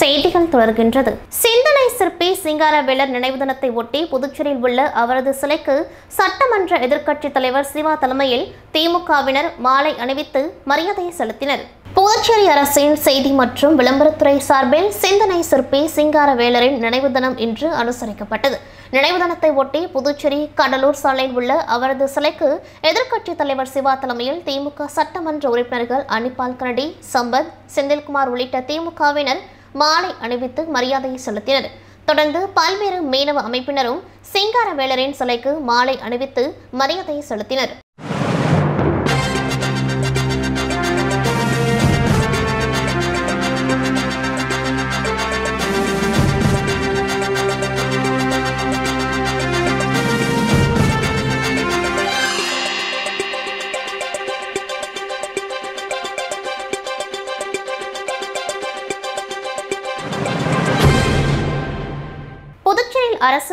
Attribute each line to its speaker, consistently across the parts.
Speaker 1: செய்திகள் தொடர்கின்றது. சிந்தனை சிற்பி சிங்காரவேலர் நினைவு தினத்தை ஒட்டி புதுச்சேரியில் உள்ள அவரது சிலைக்கு சட்டமன்ற எதிர்க்கட்சித் தலைவர் சிவா தலைமையில் திமுகவினர் மாலை அணிவித்து மரியாதை செலுத்தினர். புதுச்சேரி அரசின் செய்தி மற்றும் விளம்பரத்துறை சார்பில் சிந்தனை சிற்பி சிங்காரவேலரின் நினைவு தினம் இன்று அனுசரிக்கப்பட்டது. நினைவு தினத்தை ஒட்டி புதுச்சேரி கடலூர் சாலையில் உள்ள அவரது சிலைக்கு எதிர்க்கட்சித் தலைவர் சிவா தலைமையில் திமுக சட்டமன்ற உறுப்பினர்கள் அனிபால் கனடி சம்பத் செந்தில்குமார் உள்ளிட்ட திமுகவினர் மாலை அணிவித்து மரியாதை செலுத்தினர். தொடர்ந்து பல்வேறு மீனவ அமைப்பினரும் சிங்காரவேலரின் சிலைக்கு மாலை அணிவித்து மரியாதை செலுத்தினர்.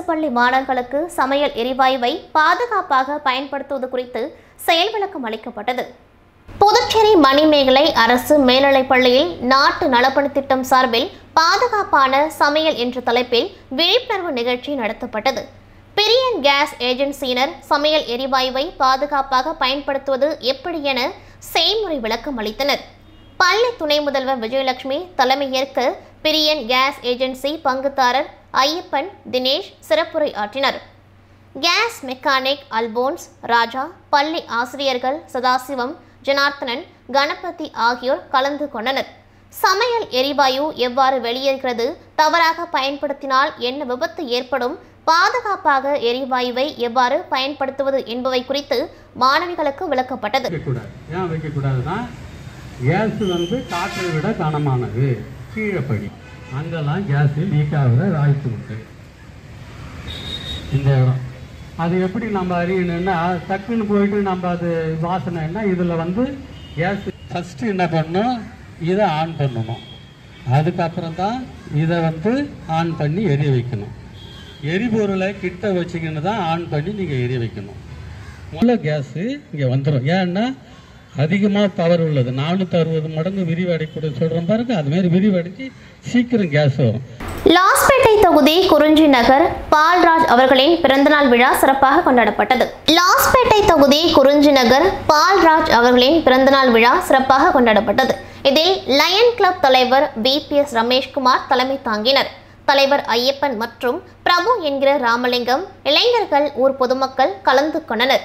Speaker 1: பள்ளி மாணவர்களுக்கு சமையல் எரிவாயுவை பாதுகாப்பாக பயன்படுத்துவது குறித்து செயல் விளக்கம் அளிக்கப்பட்டது. புதுச்சேரி மணிமேகலை அரசு மேல்நிலைப் பள்ளியில் நாட்டு நலப்பணி திட்டம் சார்பில் பாதுகாப்பான சமையல் என்ற தலைப்பில் விழிப்புணர்வு நிகழ்ச்சி நடத்தப்பட்டது. பிரியன் கேஸ் ஏஜென்சியினர் சமையல் எரிவாயுவை பாதுகாப்பாக பயன்படுத்துவது எப்படி என செய்முறை விளக்கம் அளித்தனர். பள்ளி துணை முதல்வர் விஜயலட்சுமி தலைமையேற்க பிரியன் கேஸ் ஏஜென்சி பங்குதாரர் ஐயப்பன் தினேஷ் சிறப்புரை ஆற்றினர். கேஸ் மெக்கானிக் அல்போன்ஸ் ராஜா பள்ளி ஆசிரியர்கள் சதாசிவம் ஜனார்த்தனன் கணபதி ஆகியோர் கலந்து கொண்டனர். சமையல் எரிவாயு எவ்வாறு வெளியேறுகிறது தவறாக பயன்படுத்தினால் என்ன விபத்து ஏற்படும் பாதுகாப்பாக எரிவாயுவை எவ்வாறு பயன்படுத்துவது என்பவை குறித்து மாணவிகளுக்கு விளக்கப்பட்டது.
Speaker 2: ஏன் வைக்கக்கூடாதுன்னா கேஸ் வந்து காற்றை விட கனமானது. கீழே படி. அங்கெல்லாம் கேஸ் லீக் ஆகுற வாய்ப்பு உண்டு இந்த இடம். அது எப்படி நம்ம அறியணும்னா டக்குன்னு போயிட்டு நம்ம அது வாசனைன்னா இதில் வந்து கேஸ் ஃபஸ்ட்டு என்ன பண்ணணும்? இதை ஆன் பண்ணணும். அதுக்கப்புறம் தான் இதை வந்து ஆன் பண்ணி எரிய வைக்கணும். எரிபொருளை கிட்ட வச்சுக்கின்னு தான் ஆன் பண்ணி நீங்கள் எரிய வைக்கணும். முதல்ல கேஸு இங்கே வந்துடும் ஏன்னா அதிகமாக பவர் உள்ளது. நானூற்றி அறுபது மடங்கு விரிவடைக்கூடிய சொல்கிறோம் பாருங்க. அதுமாரி விரிவடைஞ்சு சீக்கிரம் கேஸ் வரும்.
Speaker 1: லாஸ்பேட்டை தொகுதி குறிஞ்சி நகர் பால்ராஜ் அவர்களின் பிறந்தநாள் விழா சிறப்பாக கொண்டாடப்பட்டது. லாஸ்பேட்டை தொகுதி குறிஞ்சி நகர் பால்ராஜ் அவர்களின் பிறந்தநாள் விழா சிறப்பாக கொண்டாடப்பட்டது. இதில் லயன் கிளப் தலைவர் பிபிஎஸ் ரமேஷ்குமார் தலைமை தாங்கினர். தலைவர் ஐயப்பன் மற்றும் பிரபு என்கிற ராமலிங்கம் இளைஞர்கள் ஊர் பொதுமக்கள் கலந்து கொண்டனர்.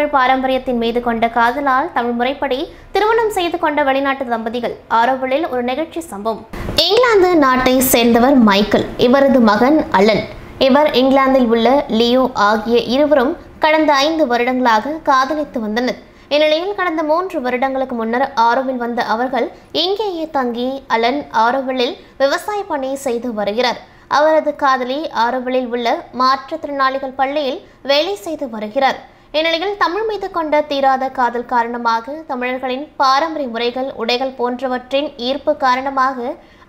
Speaker 1: தமிழ் பாரம்பரியத்தின் மீது கொண்ட காதலால் தமிழ் முறைப்படி திருமணம் செய்து கொண்ட வெளிநாட்டு தம்பதிகள் ஆரோவலில் ஒரு நிகழ்ச்சி சம்பவம். இங்கிலாந்து நாட்டை சேர்ந்தவர் மைக்கேல் இவரது மகன் அலன் இவர் இங்கிலாந்தில் உள்ள லியோ ஆகிய இருவரும் கடந்த ஐந்து வருடங்களாக காதலித்து வந்தனர். இந்நிலையில் கடந்த மூன்று வருடங்களுக்கு முன்னர் ஆரோவில் வந்த அவர்கள் இங்கேயே தங்கி அலன் ஆரோவிலில் விவசாய பணி செய்து வருகிறார். அவரது காதலி ஆரோவிலில் உள்ள மாற்றுத்திறனாளிகள் பள்ளியில் வேலை செய்து வருகிறார். இந்நிலையில் தமிழ் மீது கொண்ட தீராத காதல் காரணமாக தமிழர்களின் பாரம்பரிய முறைகள் உடைகள் போன்றவற்றின் ஈர்ப்பு காரணமாக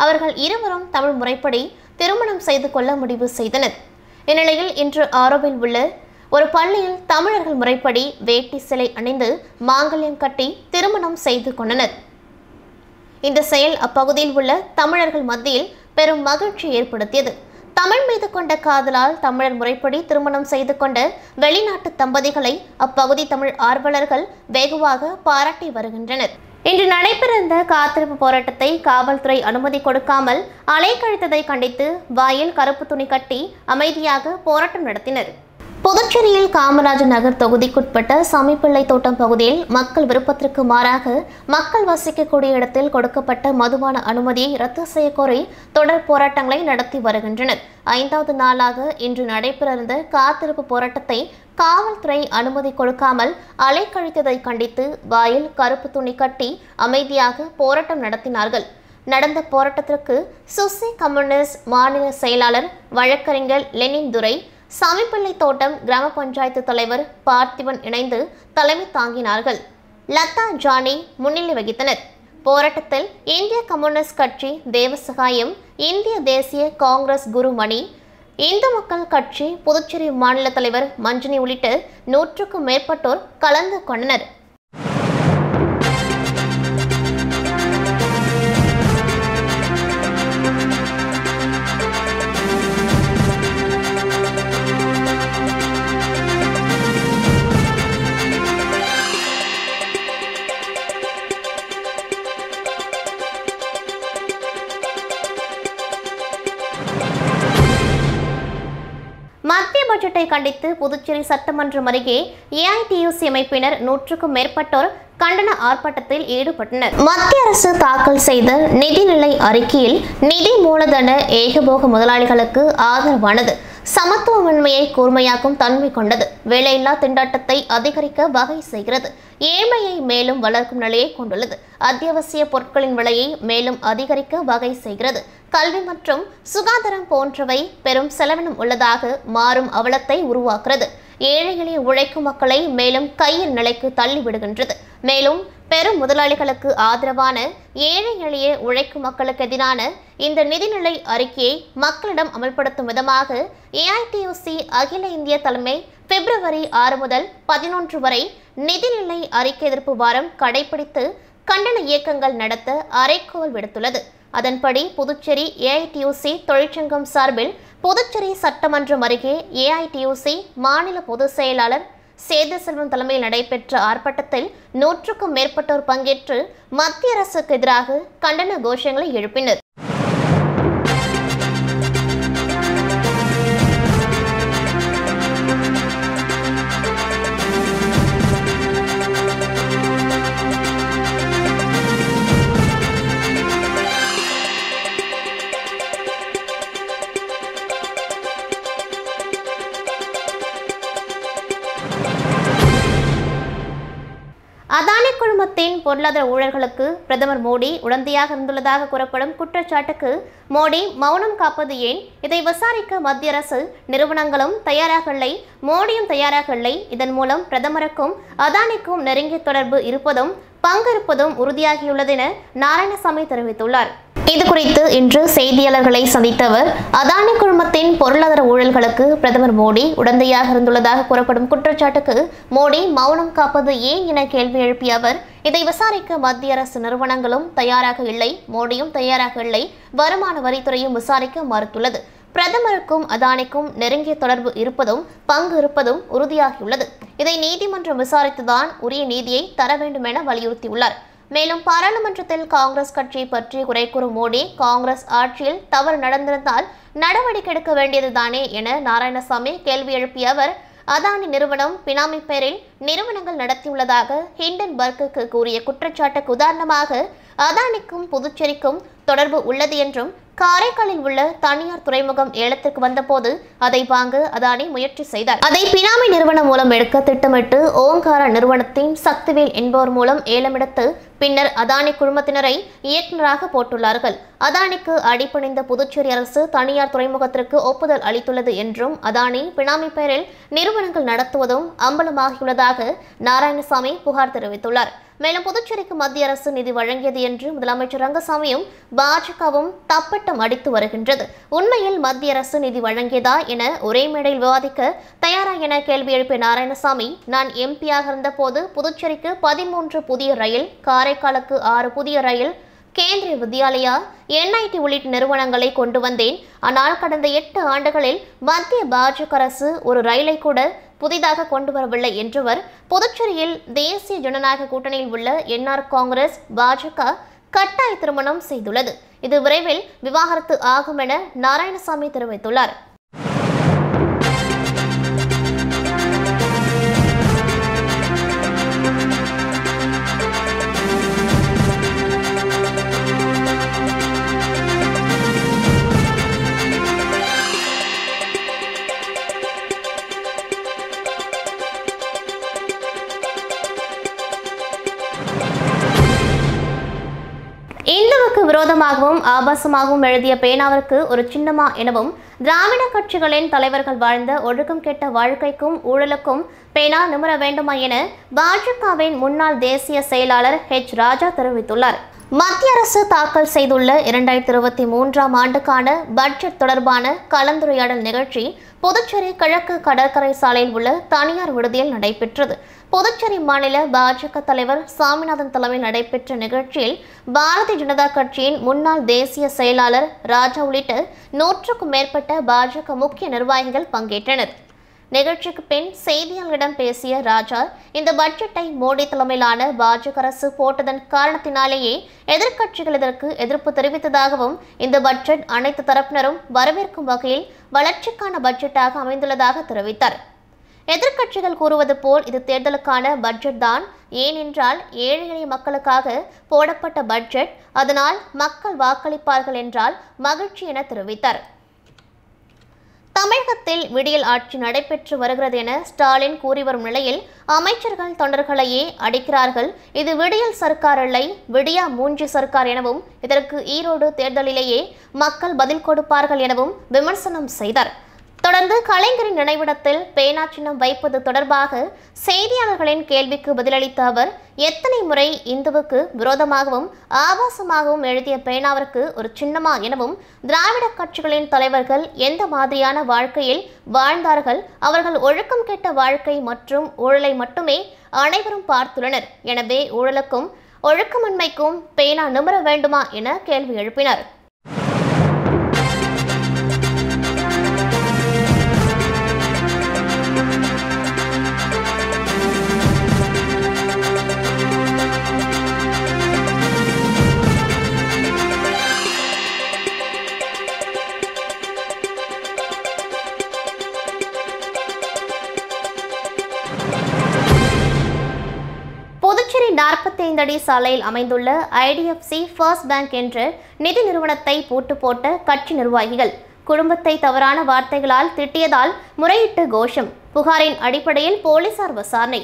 Speaker 1: அவர்கள் இருவரும் தமிழ் முறைப்படி திருமணம் செய்து கொள்ள முடிவு செய்தனர். இந்நிலையில் இன்று ஆரோவில் உள்ள ஒரு பள்ளியில் தமிழர்கள் முறைப்படி வேட்டி சிலை அணிந்து மாங்கல்யம் கட்டி திருமணம் செய்து கொண்டனர். இந்த செயல் அப்பகுதியில் உள்ள தமிழர்கள் மத்தியில் பெரும் மகிழ்ச்சி ஏற்படுத்தியது. தமிழ் மீது கொண்ட காதலால் தமிழர் முறைப்படி திருமணம் செய்து கொண்ட வெளிநாட்டு தம்பதிகளை அப்பகுதி தமிழ் ஆர்வலர்கள் வெகுவாக பாராட்டி வருகின்றனர். இன்று நடைபெறந்த காத்திருப்பு போராட்டத்தை காவல்துறை அனுமதி கொடுக்காமல் அலைக்கழித்ததை கண்டித்து வாயில் கருப்பு துணி கட்டி அமைதியாக போராட்டம் நடத்தினர். புதுச்சேரியில் காமராஜர் நகர் தொகுதிக்குட்பட்ட சமிப்பிள்ளை தோட்டம் பகுதியில் மக்கள் விருப்பத்திற்கு மாறாக மக்கள் வசிக்கக்கூடிய இடத்தில் கொடுக்கப்பட்ட மதுபான அனுமதியை ரத்து செய்யக்கோரி தொடர் போராட்டங்களை நடத்தி வருகின்றனர். ஐந்தாவது நாளாக இன்று நடைபெறிருந்த காத்திருப்பு போராட்டத்தை காவல்துறை அனுமதி கொடுக்காமல் அலைக்கழித்ததை கண்டித்து வாயில் கருப்பு துணி கட்டி அமைதியாக போராட்டம் நடத்தினார்கள். நடந்த போராட்டத்திற்கு சுசி கம்யூனிஸ்ட் மாநில செயலாளர் வழக்கறிஞர் லெனின் துரை சாமிப்பிள்ளை தோட்டம் கிராம பஞ்சாயத்து தலைவர் பார்த்திபன் இணைந்து தலைமை தாங்கினார்கள். லதா ஜானி முன்னிலை வகித்தனர். போராட்டத்தில் இந்திய கம்யூனிஸ்ட் கட்சி தேவசகாயம் இந்திய தேசிய காங்கிரஸ் குருமணி இந்து மக்கள் கட்சி புதுச்சேரி மாநில தலைவர் மஞ்சினி உள்ளிட்ட நூற்றுக்கும் மேற்பட்டோர் கலந்து கொண்டனர். பட்ஜெட்டை கண்டித்து புதுச்சேரி சட்டமன்றம் அருகே ஏஐடியூசி அமைப்பினர் நூற்றுக்கும் மேற்பட்டோர் கண்டன ஆர்ப்பாட்டத்தில் ஈடுபட்டனர். மத்திய அரசு தாக்கல் செய்த நிதிநிலை அறிக்கையில் நிதி மூலதன ஏகபோக முதலாளிகளுக்கு ஆதரவானது. சமத்துவமின்மையை கூர்மையாக்கும் தன்மை கொண்டது. வேலையில்லா திண்டாட்டத்தை அதிகரிக்க வகை செய்கிறது. ஏழ்மையை மேலும் வளர்க்கும் நிலையை கொண்டுள்ளது. அத்தியாவசிய பொருட்களின் விலையை மேலும் அதிகரிக்க வகை செய்கிறது. கல்வி மற்றும் சுகாதாரம் போன்றவை பெரும் செலவினம் உள்ளதாக மாறும் அவலத்தை உருவாக்குறது. ஏழை எளிய உழைக்கும் மக்களை மேலும் கையின் நிலைக்கு தள்ளிவிடுகின்றது. மேலும் பெரும் முதலாளிகளுக்கு ஆதரவான ஏழை எளிய உழைக்கும் மக்களுக்கு எதிரான இந்த நிதிநிலை அறிக்கையை மக்களிடம் அமல்படுத்தும் விதமாக ஏஐடியூசி அகில இந்திய தலைமை பிப்ரவரி ஆறு முதல் பதினொன்று வரை நிதிநிலை அறிக்கை எதிர்ப்பு வாரம் கடைபிடித்து கண்டன இயக்கங்கள் நடத்த அறைக்கோள் விடுத்துள்ளது. அதன்படி புதுச்சேரி ஏஐடியூசி தொழிற்சங்கம் சார்பில் புதுச்சேரி சட்டமன்றம் அருகே ஏஐடியூசி மாநில பொதுச் செயலாளர் சேதுசெல்வம் தலைமையில் நடைபெற்ற ஆர்ப்பாட்டத்தில் நூற்றுக்கும் மேற்பட்டோர் பங்கேற்று மத்திய அரசுக்கு எதிராக கண்டன கோஷங்களை எழுப்பினர். பொருளாதார ஊழல்களுக்கு பிரதமர் மோடி உடந்தையாக இருந்துள்ளதாக கூறப்படும் குற்றச்சாட்டுக்கு மோடி மௌனம் காப்பது ஏன்? இதை விசாரிக்க மத்திய அரசு நிறுவனங்களும் தயாராக இல்லை. மோடியும் தயாராக இல்லை. இதன் மூலம் பிரதமருக்கும் அதானிக்கும் நெருங்கிய தொடர்பு இருப்பதும் பங்கிருப்பதும் உறுதியாகியுள்ளது என நாராயணசாமி தெரிவித்துள்ளார். இது குறித்து இன்று செய்தியாளர்களை சந்தித்த அவர் அதானி குழுமத்தின் பொருளாதார ஊழல்களுக்கு பிரதமர் மோடி உடந்தையாக இருந்துள்ளதாக கூறப்படும் குற்றச்சாட்டுக்கு மோடி மௌனம் காப்பது ஏன் என கேள்வி எழுப்பிய அவர் இதை விசாரிக்க மத்திய அரசு நிறுவனங்களும் தயாராக இல்லை மோடியும் தயாராக இல்லை வருமான வரித்துறையும் விசாரிக்க மறுத்துள்ளது. பிரதமருக்கும் அதானிக்கும் நெருங்கிய தொடர்பு இருப்பதும் பங்கு இருப்பதும் உறுதியாகியுள்ளது. இதை நீதிமன்றம் விசாரித்துதான் உரிய நீதியை தர வேண்டும் என வலியுறுத்தியுள்ளார். மேலும் பாராளுமன்றத்தில் காங்கிரஸ் கட்சி பற்றி குறை கூறும் மோடி காங்கிரஸ் ஆட்சியில் தவறு நடந்திருந்தால் நடவடிக்கை எடுக்க வேண்டியதுதானே என நாராயணசாமி கேள்வி எழுப்பிய அவர் அதானி நிறுவனம் பினாமி பெயரில் நிறுவனங்கள் நடத்தியுள்ளதாக ஹிண்டன்பர்க்குக்கு கூறிய குற்றச்சாட்டுக்கு உதாரணமாக அதானிக்கும் புதுச்சேரிக்கும் தொடர்பு உள்ளது என்றும் காரைக்காலில் உள்ள தனியார் துறைமுகம் ஏலத்திற்கு வந்தபோது அதை வாங்க அதானி முயற்சி செய்தார். அதை பினாமி நிறுவனம் மூலம் எடுக்க திட்டமிட்டு ஓங்கார நிறுவனத்தின் சக்திவேல் என்பவர் மூலம் ஏலமெடுத்து பின்னர் அதானி குழுமத்தினரை இயக்குநராக போட்டுள்ளார்கள். அதானிக்கு அடிப்பணிந்த புதுச்சேரி அரசு தனியார் துறைமுகத்திற்கு ஒப்புதல் அளித்துள்ளது என்றும் அதானி பினாமி பெயரில் நிறுவனங்கள் நடத்துவதும் அம்பலமாகியுள்ளதாக நாராயணசாமி புகார் தெரிவித்துள்ளார். மேலும் புதுச்சேரிக்கு மத்திய அரசு நிதி வழங்கியது என்று முதலமைச்சர் ரங்கசாமியும் பாஜகவும் தப்பட்டம் அடித்து வருகின்றது. உண்மையில் மத்திய அரசு நிதி வழங்கியதா என ஒரே மேடையில் விவாதிக்க தயாரா என கேள்வி எழுப்பிய நாராயணசாமி நான் எம்பியாக இருந்தபோது புதுச்சேரிக்கு பதிமூன்று புதிய ரயில் காரைக்காலுக்கு ஆறு புதிய ரயில் கேந்திரிய வித்யாலயா என்ஐடி உள்ளிட்ட நிறுவனங்களை கொண்டு வந்தேன். ஆனால் கடந்த எட்டு ஆண்டுகளில் மத்திய பாஜக அரசு ஒரு ரயிலை கூட புதிதாக கொண்டு வரவில்லை என்றவர் புதுச்சேரியில் தேசிய ஜனநாயக கூட்டணியில் உள்ள என்ஆர் காங்கிரஸ் பாஜக கட்டாய திருமணம் செய்துள்ளது. இது விரைவில் விவாகரத்து ஆகும் என நாராயணசாமி தெரிவித்துள்ளார். ஆபாசமாகவும் எழுதிய பேனாவிற்கு ஒரு சின்னமா எனவும் திராவிட கட்சிகளின் தலைவர்கள் வாழ்ந்த ஒழுக்கம் கெட்ட வாழ்க்கைக்கும் ஊழலுக்கும் பேனா நிமிர வேண்டுமா என பாஜகவின் முன்னாள் தேசிய செயலாளர் ஹெச் ராஜா தெரிவித்துள்ளார். மத்திய அரசு தாக்கல் செய்துள்ள இரண்டாயிரத்தி இருபத்தி மூன்றாம் ஆண்டுக்கான பட்ஜெட் தொடர்பான கலந்துரையாடல் நிகழ்ச்சி புதுச்சேரி கிழக்கு கடற்கரை சாலையில் உள்ள தனியார் விடுதியில் நடைபெற்றது. புதுச்சேரி மாநில பாஜக தலைவர் சாமிநாதன் தலைமையில் நடைபெற்ற நிகழ்ச்சியில் பாரதிய ஜனதா கட்சியின் முன்னாள் தேசிய செயலாளர் ராஜா உள்ளிட்ட நூற்றுக்கும் மேற்பட்ட பாஜக முக்கிய நிர்வாகிகள் பங்கேற்றனர். நிகழ்ச்சிக்கு பின் செய்தியாளர்களிடம் பேசிய ராஜா இந்த பட்ஜெட்டை மோடி தலைமையிலான பாஜக அரசு போட்டதன் காரணத்தினாலேயே எதிர்க்கட்சிகள் இதற்கு எதிர்ப்பு தெரிவித்ததாகவும் இந்த பட்ஜெட் அனைத்து தரப்பினரும் வரவேற்கும் வகையில் வளர்ச்சிக்கான பட்ஜெட்டாக அமைந்துள்ளதாக தெரிவித்தார். எதிர்க்கட்சிகள் கூறுவது போல் இது தேர்தலுக்கான பட்ஜெட் தான். ஏனென்றால் ஏழை எளிய மக்களுக்காக போடப்பட்ட பட்ஜெட் அதனால் மக்கள் வாக்களிப்பார்கள் என்றால் மகிழ்ச்சி என தெரிவித்தார். தமிழகத்தில் விடியல் ஆட்சி நடைபெற்று வருகிறது என ஸ்டாலின் கூறி வரும் நிலையில் அமைச்சர்கள் தொண்டர்களையே அடிக்கிறார்கள். இது விடியல் சர்க்கார் இல்லை விடியா மூஞ்சி சர்க்கார் எனவும் இதற்கு ஈரோடு தேர்தலிலேயே மக்கள் பதில் கொடுப்பார்கள் எனவும் விமர்சனம் செய்தார். தொடர்ந்து கலைஞரின் நினைவிடத்தில் பேனா சின்னம் வைப்பது தொடர்பாக செய்தியாளர்களின் கேள்விக்கு பதிலளித்த அவர் எத்தனை முறை இந்துவுக்கு விரோதமாகவும் ஆபாசமாகவும் எழுதிய பேனாவிற்கு ஒரு சின்னமா எனவும் திராவிட கட்சிகளின் தலைவர்கள் எந்த மாதிரியான வாழ்க்கையில் வாழ்ந்தார்கள் அவர்கள் ஒழுக்கம் கெட்ட வாழ்க்கை மற்றும் ஊழலை மட்டுமே அனைவரும் பார்த்துள்ளனர். எனவே ஊழலுக்கும் ஒழுக்கமின்மைக்கும் பேனா நிமிர வேண்டுமா என கேள்வி எழுப்பினர். நாற்பத்தி சாலையில் அமைந்துள்ள ஐடிஎஃப்சி ஃபர்ஸ்ட் பேங்க் என்ற நிதி நிறுவனத்தை பூட்டு போட்ட கட்சி நிர்வாகிகள் குடும்பத்தை தவறான வார்த்தைகளால் திட்டியதால் முறையிட்டு கோஷம் புகாரின் அடிப்படையில் போலீசார் விசாரணை.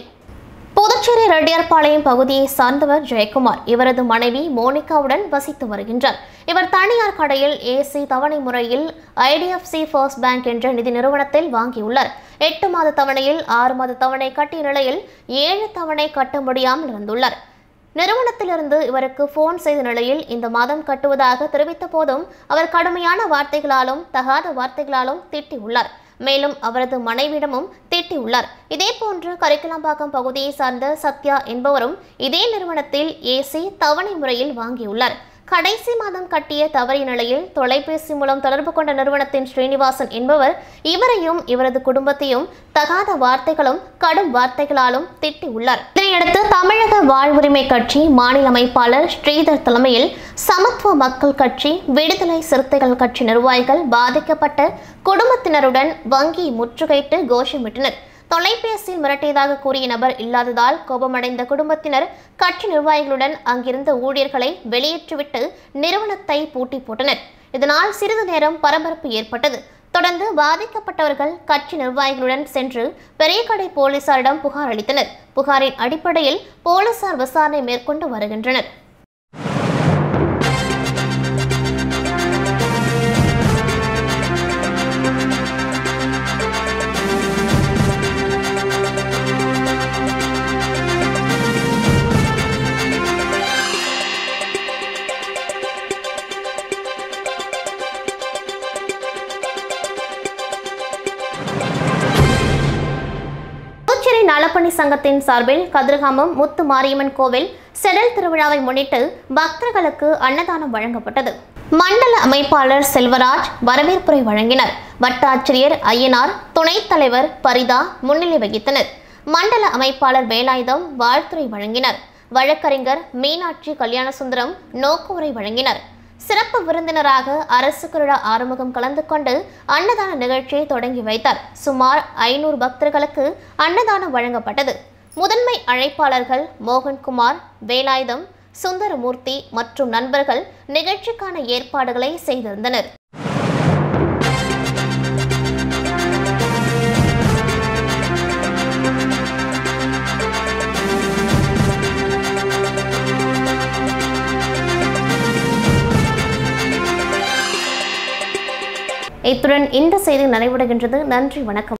Speaker 1: புதுச்சேரி ரெட்டியார்பாளையம் பகுதியை சார்ந்தவர் ஜெயக்குமார். இவரது மனைவி மோனிகாவுடன் வசித்து வருகின்றார். இவர் தனியார் கடையில் ஏசி தவணை முறையில் ஐடிஎஃப்சி ஃபர்ஸ்ட் பேங்க் என்ற நிதி நிறுவனத்தில் வாங்கியுள்ளார். எட்டு மாத தவணையில் ஆறு மாத தவணை கட்டிய நிலையில் ஏழு தவணை கட்ட முடியாமல் இருந்துள்ளார். நிறுவனத்திலிருந்து இவருக்கு போன் செய்த நிலையில் இந்த மாதம் கட்டுவதாக தெரிவித்த போதும் அவர் கடுமையான வார்த்தைகளாலும் தகாத வார்த்தைகளாலும் திட்டியுள்ளார். மேலும் அவரது மனைவியிடமும் திட்டியுள்ளார். இதேபோன்று கரிக்கலாம்பாக்கம் பகுதியை சார்ந்த சத்யா என்பவரும் இதே நிறுவனத்தில் ஏசி தவணை முறையில் வாங்கியுள்ளார். கடைசி மாதம் கட்டிய தவறிய நிலையில் தொலைபேசி மூலம் தொடர்பு கொண்ட நிறுவனத்தின் ஸ்ரீனிவாசன் என்பவர் இவரையும் இவரது குடும்பத்தையும் தகாத வார்த்தைகளும் கடும் வார்த்தைகளாலும் திட்டியுள்ளார். இதனையடுத்து தமிழக வாழ்வுரிமை கட்சி மாநில அமைப்பாளர் ஸ்ரீதர் தலைமையில் சமத்துவ மக்கள் கட்சி விடுதலை சிறுத்தைகள் கட்சி நிர்வாகிகள் பாதிக்கப்பட்ட குடும்பத்தினருடன் வங்கி முற்றுகையிட்டு கோஷமிட்டனர். தொலைபேசியில் மிரட்டியதாக கூறிய நபர் இல்லாததால் கோபமடைந்த குடும்பத்தினர் கட்சி நிர்வாகிகளுடன் அங்கிருந்த ஊழியர்களை வெளியேற்றிவிட்டு நிறுவனத்தை பூட்டி போட்டனர். இதனால் சிறிது நேரம் பரபரப்பு ஏற்பட்டது. தொடர்ந்து பாதிக்கப்பட்டவர்கள் கட்சி நிர்வாகிகளுடன் சென்று பெரியகடை போலீசாரிடம் புகார் அளித்தனர். புகாரின் அடிப்படையில் போலீசார் விசாரணை மேற்கொண்டு வருகின்றனர். சங்கத்தின் சார்பில் கதிர்காமம் முத்து மாரியம்மன் கோவில் செடல் திருவிழாவை முன்னிட்டு பக்தர்களுக்கு அன்னதானம் வழங்கப்பட்டது. மண்டல அமைப்பாளர் செல்வராஜ் வரவேற்புரை வழங்கினர். வட்டாட்சியர் ஐயனார் துணைத் தலைவர் பரிதா முன்னிலை வகித்தனர். மண்டல அமைப்பாளர் வேலாயுதம் வாழ்த்துரை வழங்கினர். வழக்கறிஞர் மீனாட்சி கல்யாணசுந்தரம் நோக்குரை வழங்கினர். சிறப்பு விருந்தினராக அரசு கருடா ஆறுமுகம் கலந்து கொண்டு அன்னதான நிகழ்ச்சியை தொடங்கி வைத்தார். சுமார் ஐநூறு பக்தர்களுக்கு அன்னதானம் வழங்கப்பட்டது. முதன்மை அழைப்பாளர்கள் மோகன்குமார் வேலாயுதம் சுந்தரமூர்த்தி மற்றும் நண்பர்கள் நிகழ்ச்சிக்கான ஏற்பாடுகளை செய்திருந்தனர். இத்துடன் இந்த செய்தி நிறைவடைகின்றது. நன்றி வணக்கம்.